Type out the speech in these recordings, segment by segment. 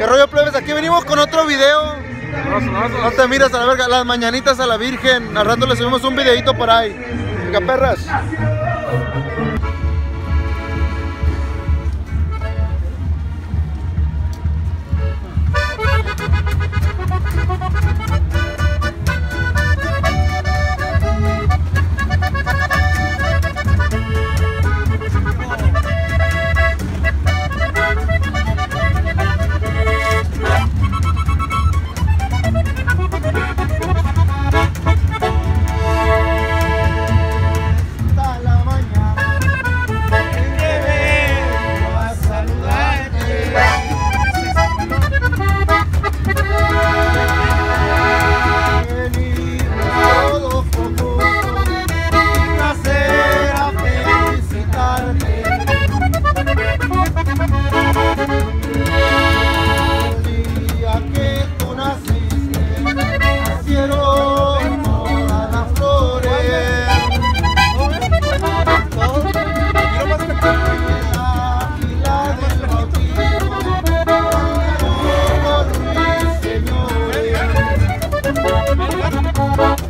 ¿Qué rollo plebes? Aquí venimos con otro video. No te miras a la verga, las mañanitas a la Virgen. Al rato le subimos un videito por ahí. Venga, perras.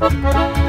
Música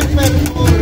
remember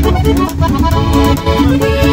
Thank you.